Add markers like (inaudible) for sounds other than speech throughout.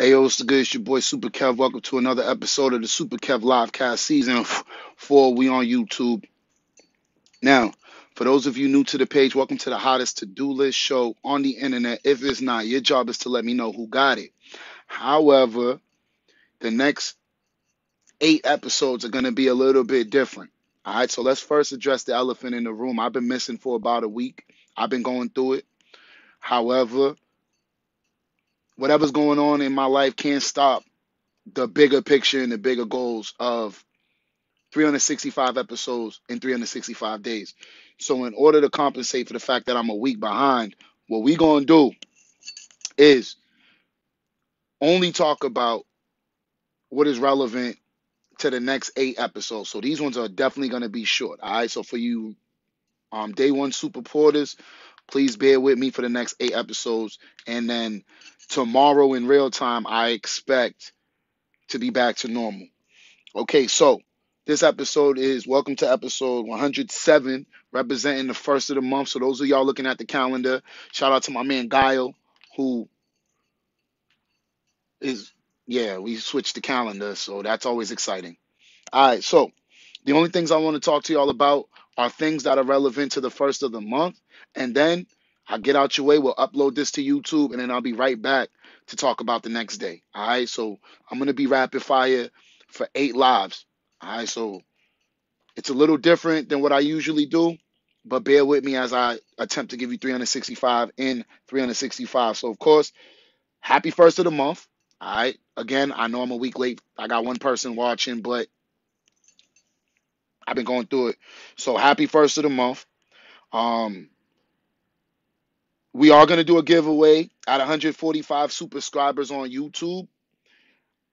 Hey, it's the good. It's your boy Super Kev. Welcome to another episode of the Super Kev Livecast Season f- 4. We on YouTube. Now, for those of you new to the page, welcome to the hottest to-do list show on the internet. If it's not, your job is to let me know who got it. However, the next eight episodes are going to be a little bit different. All right, so let's first address the elephant in the room. I've been missing for about a week. I've been going through it. However, whatever's going on in my life can't stop the bigger picture and the bigger goals of 365 episodes in 365 days. So in order to compensate for the fact that I'm a week behind, what we going to do is only talk about what is relevant to the next 8 episodes. So these ones are definitely going to be short. All right? So for you um day 1 super porters, please bear with me for the next 8 episodes and then tomorrow in real time I expect to be back to normal. Okay, so this episode is welcome to episode 107, representing the first of the month. So those of y'all looking at the calendar, shout out to my man Guile, who is yeah, we switched the calendar, so that's always exciting. All right, so the only things I want to talk to y'all about are things that are relevant to the first of the month, and then I'll get out your way. We'll upload this to YouTube, and then I'll be right back to talk about the next day. All right, so I'm gonna be rapid fire for eight lives. All right, so it's a little different than what I usually do, but bear with me as I attempt to give you 365 in 365. So, of course, happy first of the month. All right, again, I know I'm a week late. I got one person watching, but I've been going through it. So, happy first of the month. Um, we are going to do a giveaway at 145 subscribers on YouTube.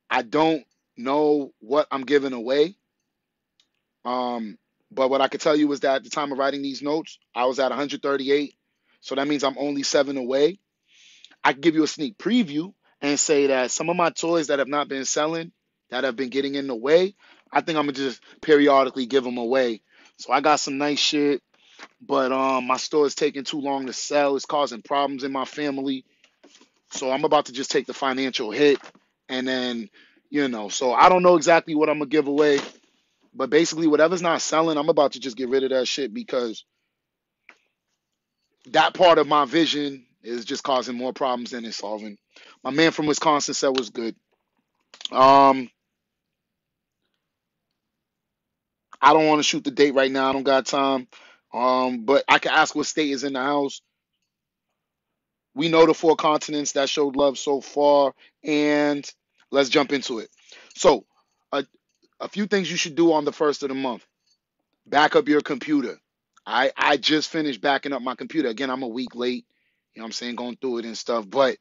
I don't know what I'm giving away. Um, but what I can tell you is that at the time of writing these notes, I was at 138. So that means I'm only seven away. I can give you a sneak preview and say that some of my toys that have not been selling, that have been getting in the way, I think I'm gonna just periodically give them away. So I got some nice shit, but um, my store is taking too long to sell. It's causing problems in my family. So I'm about to just take the financial hit, and then you know. So I don't know exactly what I'm gonna give away, but basically whatever's not selling, I'm about to just get rid of that shit because that part of my vision is just causing more problems than it's solving. My man from Wisconsin said was good. Um, I don't want to shoot the date right now. I don't got time. Um, but I can ask what state is in the house. We know the four continents that showed love so far, and let's jump into it. So, a, a few things you should do on the first of the month. Back up your computer. I I just finished backing up my computer. Again, I'm a week late. You know what I'm saying? Going through it and stuff, but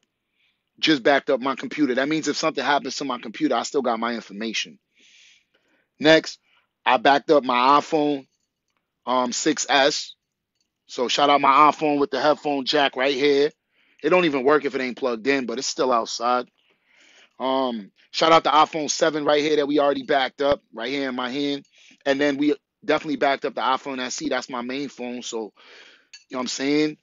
just backed up my computer. That means if something happens to my computer, I still got my information. Next, I backed up my iPhone um 6S. So shout out my iPhone with the headphone jack right here. It don't even work if it ain't plugged in, but it's still outside. Um, shout out the iPhone 7 right here that we already backed up right here in my hand. And then we definitely backed up the iPhone SE. That's my main phone. So, you know what I'm saying?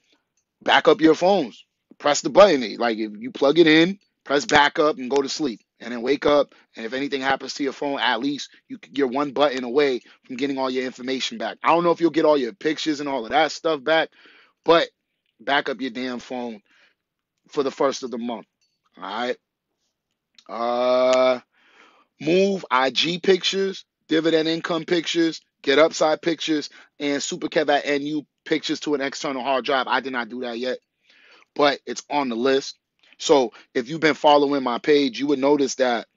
Back up your phones. Press the button. Like if you plug it in, press back up and go to sleep. And then wake up. And if anything happens to your phone, at least you, you're one button away from getting all your information back. I don't know if you'll get all your pictures and all of that stuff back, but back up your damn phone for the first of the month. All right. Uh, move IG pictures, dividend income pictures, get upside pictures, and Super Kev at NU pictures to an external hard drive. I did not do that yet, but it's on the list. So if you've been following my page, you would notice that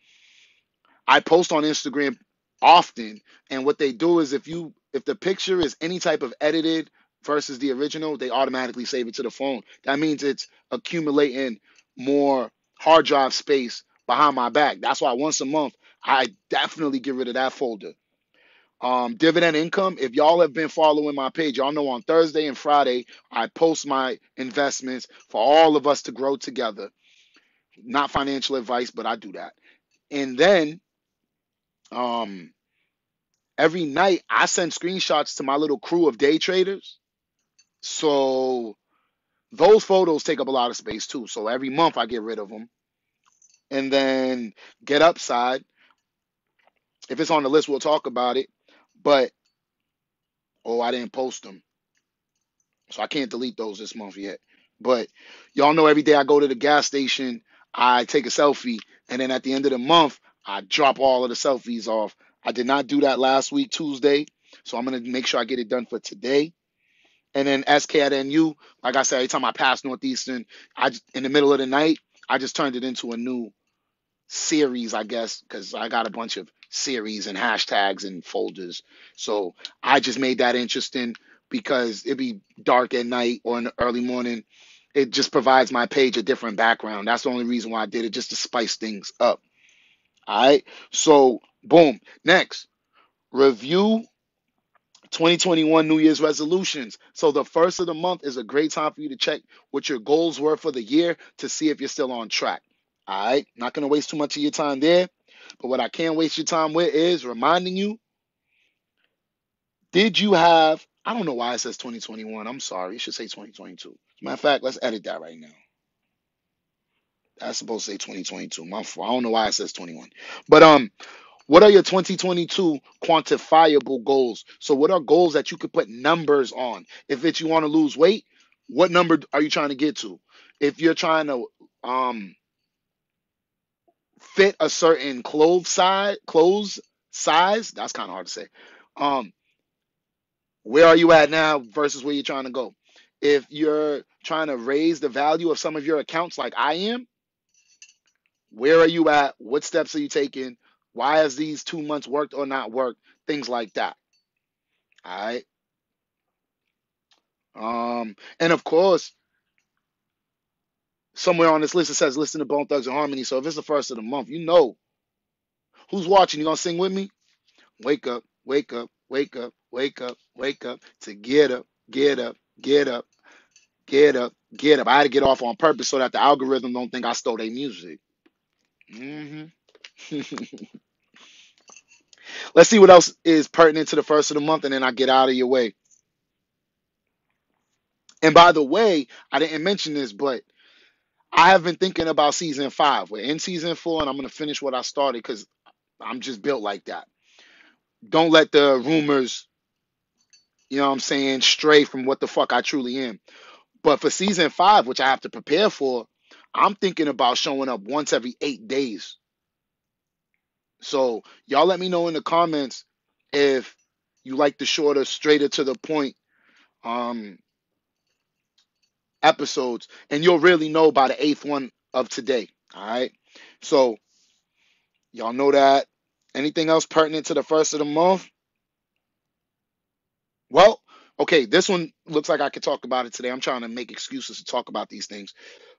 I post on Instagram often, and what they do is if you if the picture is any type of edited versus the original, they automatically save it to the phone. That means it's accumulating more hard drive space behind my back. That's why once a month I definitely get rid of that folder. Um, dividend income. If y'all have been following my page, y'all know on Thursday and Friday I post my investments for all of us to grow together. Not financial advice, but I do that. And then um, every night I send screenshots to my little crew of day traders. So those photos take up a lot of space too. So every month I get rid of them. and then Get Upside. If it's on the list, we'll talk about it. But oh, I didn't post them, so I can't delete those this month yet. But y'all know every day I go to the gas station, I take a selfie, and then at the end of the month, I drop all of the selfies off. I did not do that last week, Tuesday, so I'm gonna make sure I get it done for today. And then SK at NU, like I said, every time I pass Northeastern, I in the middle of the night, I just turned it into a new series, I guess, because I got a bunch of series and hashtags and folders. So I just made that interesting because it'd be dark at night or in the early morning. It just provides my page a different background. That's the only reason why I did it, just to spice things up. All right. So boom. Next, review 2021 New Year's resolutions. So the first of the month is a great time for you to check what your goals were for the year to see if you're still on track. All right, not gonna waste too much of your time there, but what I can't waste your time with is reminding you: Did you have? I don't know why it says 2021. I'm sorry, it should say 2022. Matter of fact, let's edit that right now. That's supposed to say 2022. My. I don't know why it says 21. But um, what are your 2022 quantifiable goals? So, what are goals that you could put numbers on? If it's you want to lose weight, what number are you trying to get to? If you're trying to um fit a certain clothes size, clothes size, that's kind of hard to say. Um, where are you at now versus where you're trying to go? If you're trying to raise the value of some of your accounts, like I am, where are you at? What steps are you taking? Why has these two months worked or not worked? Things like that. All right. Um, and of course, somewhere on this list it says listen to Bone Thugs and Harmony. So if it's the first of the month, you know who's watching. You gonna sing with me? Wake up, wake up, wake up, wake up, wake up to get up, get up, get up, get up, get up. I had to get off on purpose so that the algorithm don't think I stole their music. hmm (laughs) Let's see what else is pertinent to the first of the month, and then I get out of your way. And by the way, I didn't mention this, but I have been thinking about season five. We're in season four, and I'm gonna finish what I started because I'm just built like that. Don't let the rumors, you know what I'm saying, stray from what the fuck I truly am. But for season five, which I have to prepare for, I'm thinking about showing up once every eight days. So y'all let me know in the comments if you like the shorter, straighter to the point um episodes, and you'll really know by the eighth one of today. All right. So y'all know that. Anything else pertinent to the first of the month? Well, okay, this one looks like I could talk about it today. I'm trying to make excuses to talk about these things.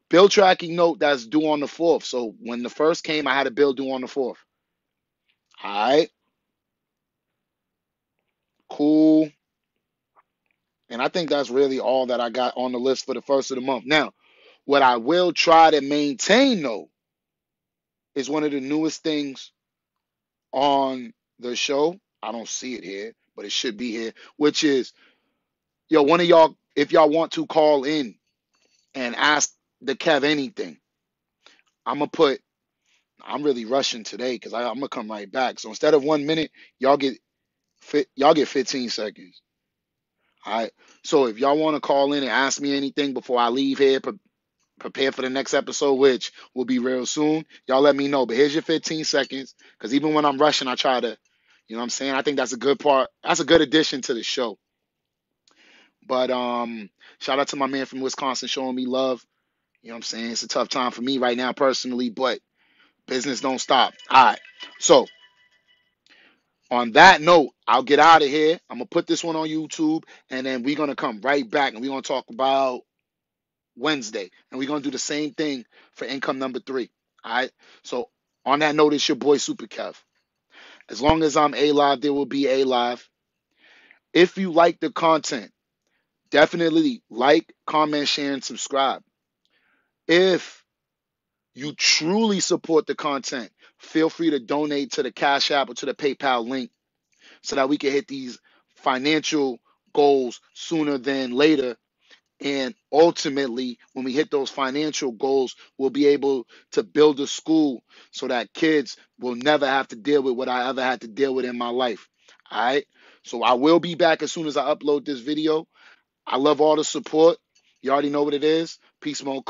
Bill tracking note that's due on the fourth. So when the first came, I had a bill due on the fourth. All right, cool. And I think that's really all that I got on the list for the first of the month. Now, what I will try to maintain though is one of the newest things on the show. I don't see it here, but it should be here, which is yo, one of y'all, if y'all want to call in and ask the Kev anything, I'm gonna put I'm really rushing today because I'm gonna come right back. So instead of one minute, y'all get fit y'all get 15 seconds. All right. So if y'all want to call in and ask me anything before I leave here, pre- prepare for the next episode, which will be real soon. Y'all let me know. But here's your 15 seconds. Because even when I'm rushing, I try to, you know what I'm saying? I think that's a good part. That's a good addition to the show. But um, shout out to my man from Wisconsin showing me love. You know what I'm saying? It's a tough time for me right now personally, but business don't stop. All right. So on that note, I'll get out of here. I'm gonna put this one on YouTube, and then we're gonna come right back and we're gonna talk about Wednesday, and we're gonna do the same thing for income number three. All right. So on that note, it's your boy Super Kev. As long as I'm a live, there will be a live. If you like the content, definitely like, comment, share, and subscribe. If you truly support the content, feel free to donate to the Cash App or to the PayPal link so that we can hit these financial goals sooner than later And ultimately, when we hit those financial goals, we'll be able to build a school so that kids will never have to deal with what I ever had to deal with in my life. All right. So I will be back as soon as I upload this video. I love all the support. You already know what it is. Peace, Mo.